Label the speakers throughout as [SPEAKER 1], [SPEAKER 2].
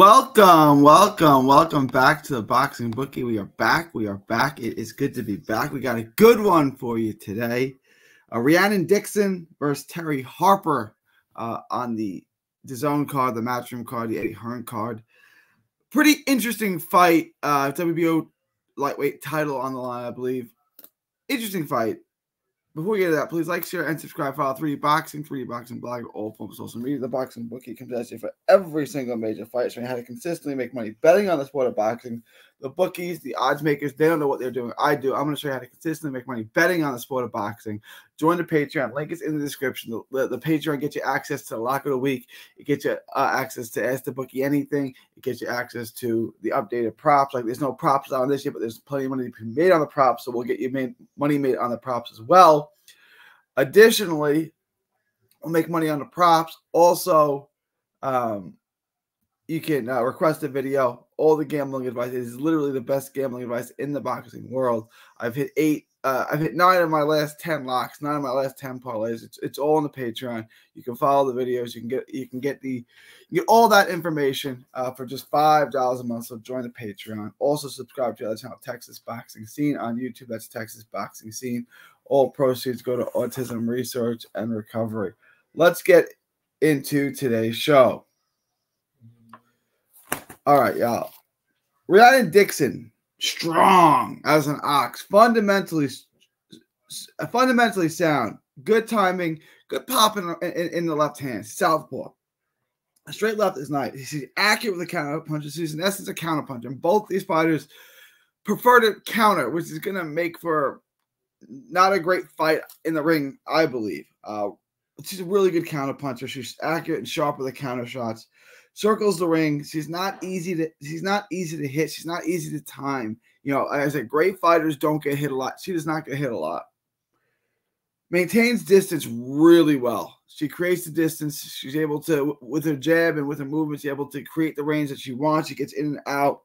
[SPEAKER 1] Welcome, welcome, welcome back to the Boxing Bookie. We are back. We are back. It is good to be back. We got a good one for you today. Uh, Rhiannon Dixon versus Terri Harper uh, on the DAZN card, the Matchroom card, the Eddie Hearn card. Pretty interesting fight. Uh, WBO lightweight title on the line, I believe. Interesting fight. Before we get to that, please like, share, and subscribe. for Follow 3D Boxing, 3D Boxing blog, all forms of social media. The Boxing Bookie comes at you for every single major fight, showing how to consistently make money betting on the sport of boxing. The bookies, the odds makers, they don't know what they're doing. I do. I'm going to show you how to consistently make money betting on the sport of boxing. Join the Patreon. Link is in the description. The, the, the Patreon gets you access to the lock of the week. It gets you uh, access to Ask the Bookie Anything. It gets you access to the updated props. Like there's no props on this yet, but there's plenty of money to be made on the props. So we'll get you made, money made on the props as well. Additionally, we'll make money on the props. Also, um, you can uh, request a video. All the gambling advice is literally the best gambling advice in the boxing world. I've hit eight. Uh, I've hit nine of my last ten locks, nine of my last ten parlays. It's it's all on the Patreon. You can follow the videos. You can get you can get the you get all that information uh, for just five dollars a month. So join the Patreon. Also subscribe to the channel Texas Boxing Scene on YouTube. That's Texas Boxing Scene. All proceeds go to autism research and recovery. Let's get into today's show. All right, y'all. Rhiannon Dixon, strong as an ox, fundamentally, fundamentally sound, good timing, good pop in, in, in the left hand, southpaw. Straight left is nice. He's accurate with the counter punches. She's in essence a counter puncher. And both these fighters prefer to counter, which is going to make for not a great fight in the ring, I believe. Uh, she's a really good counter puncher. She's accurate and sharp with the counter shots. Circles the ring. She's not easy to. She's not easy to hit. She's not easy to time. You know, I said, great fighters don't get hit a lot. She does not get hit a lot. Maintains distance really well. She creates the distance. She's able to, with her jab and with her movements, she's able to create the range that she wants. She gets in and out.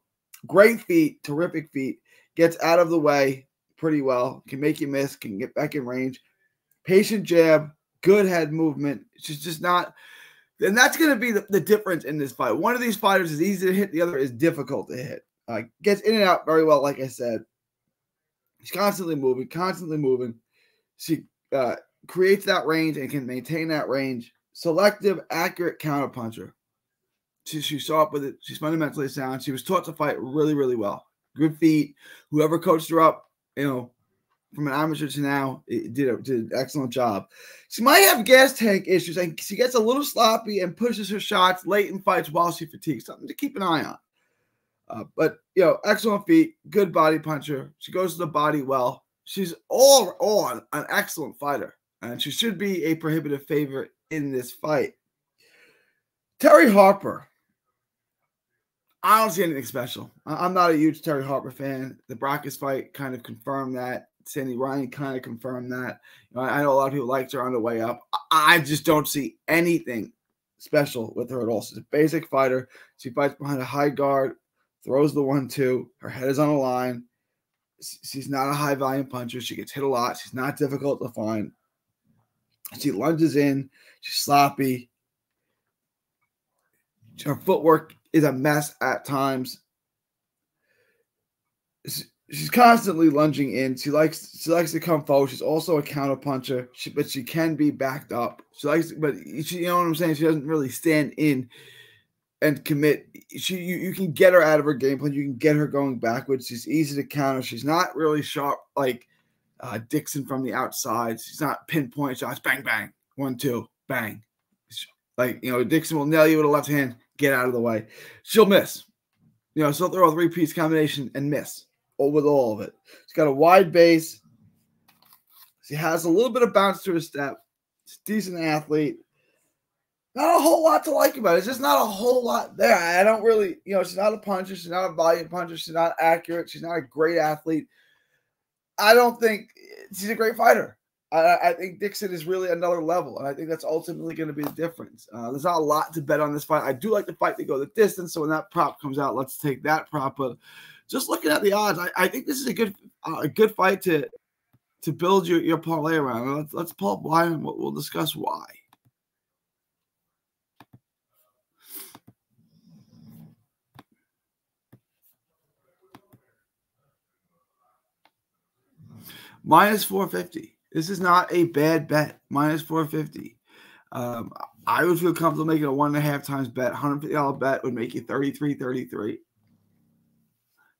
[SPEAKER 1] Great feet, terrific feet. Gets out of the way pretty well. Can make you miss. Can get back in range. Patient jab. Good head movement. She's just not and that's going to be the, the, difference in this fight. One of these fighters is easy to hit, the other is difficult to hit. Uh, gets in and out very well, like I said. She's constantly moving, constantly moving. She uh, creates that range and can maintain that range. Selective, accurate counterpuncher. She, she saw up with it. She's fundamentally sound. She was taught to fight really, really well. Good feet. Whoever coached her up, you know, from an amateur to now did, a, did an excellent job. She might have gas tank issues and she gets a little sloppy and pushes her shots late in fights while she fatigues. Something to keep an eye on. Uh, but you know, excellent feet, good body puncher. She goes to the body well. She's all on an excellent fighter, and she should be a prohibitive favorite in this fight. Terri Harper. I don't see anything special. I'm not a huge Terri Harper fan. The Brækhus fight kind of confirmed that. Sandy Ryan kind of confirmed that. You know, I know a lot of people liked her on the way up. I just don't see anything special with her at all. She's a basic fighter. She fights behind a high guard, throws the one two. Her head is on the line. She's not a high volume puncher. She gets hit a lot. She's not difficult to find. She lunges in. She's sloppy. Her footwork is a mess at times she's constantly lunging in. She likes she likes to come forward. She's also a counter puncher, she, but she can be backed up. She likes, but she, you know what I'm saying. She doesn't really stand in and commit. She you, you can get her out of her game plan. You can get her going backwards. She's easy to counter. She's not really sharp like uh, Dixon from the outside. She's not pinpoint shots. Bang bang, one two bang. Like you know, Dixon will nail you with a left hand. Get out of the way. She'll miss. You know, she'll throw a three piece combination and miss with all of it. She's got a wide base. She has a little bit of bounce to her step. She's a decent athlete. Not a whole lot to like about it. It's just not a whole lot there. I don't really, you know, she's not a puncher. She's not a volume puncher. She's not accurate. She's not a great athlete. I don't think she's a great fighter. I, I think Dixon is really another level, and I think that's ultimately going to be the difference. Uh, there's not a lot to bet on this fight. I do like the fight to go the distance, so when that prop comes out, let's take that prop. But just looking at the odds, I, I think this is a good uh, a good fight to to build your, your parlay around. Let's let's pull up why and we'll, discuss why. Minus 450. This is not a bad bet. Minus 450. Um, I would feel comfortable making a one and a half times bet. $150 bet would make you 33 33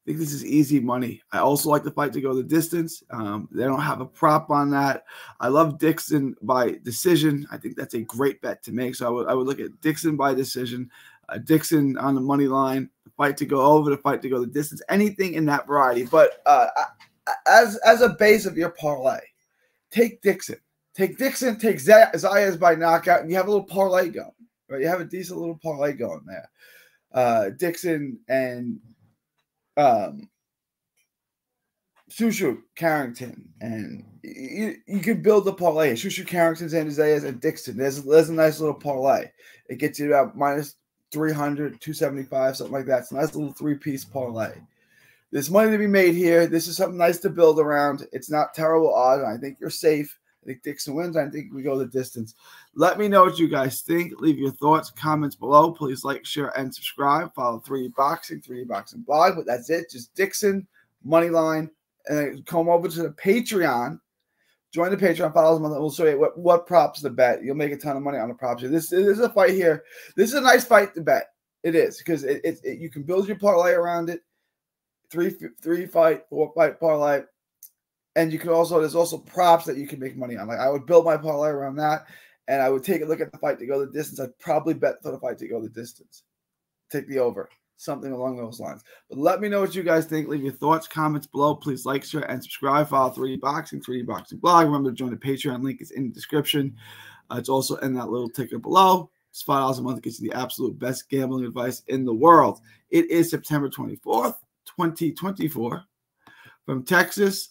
[SPEAKER 1] think this is easy money. I also like the fight to go the distance. Um, they don't have a prop on that. I love Dixon by decision. I think that's a great bet to make. So I would, I would look at Dixon by decision, uh, Dixon on the money line, the fight to go over, the fight to go the distance, anything in that variety. But uh, as as a base of your parlay, take Dixon. Take Dixon, take Zayas by knockout, and you have a little parlay going. Right? You have a decent little parlay going there. Uh, Dixon and um, Shushu Carrington, and you, you could build the parlay. Shushu Carrington, San Zayas, and Dixon. There's, there's a nice little parlay. It gets you about minus 300, 275, something like that. It's a nice little three piece parlay. There's money to be made here. This is something nice to build around. It's not terrible odds. I think you're safe. I think Dixon wins. I think we go the distance. Let me know what you guys think. Leave your thoughts, comments below. Please like, share, and subscribe. Follow 3D Boxing, 3D Boxing Blog. But that's it. Just Dixon, Moneyline, and come over to the Patreon. Join the Patreon, follow us, we'll show you what, what props to bet. You'll make a ton of money on the props. This, this is a fight here. This is a nice fight to bet. It is because it, it, it you can build your parlay around it. Three three fight, four fight parlay and you can also there's also props that you can make money on. Like I would build my parlay around that, and I would take a look at the fight to go the distance. I'd probably bet for the fight to go the distance, take the over, something along those lines. But let me know what you guys think. Leave your thoughts, comments below. Please like, share, and subscribe. Follow 3D Boxing, 3D Boxing Blog. Remember to join the Patreon link is in the description. Uh, it's also in that little ticker below. It's five dollars a month gets you the absolute best gambling advice in the world. It is September 24th, 2024. From Texas,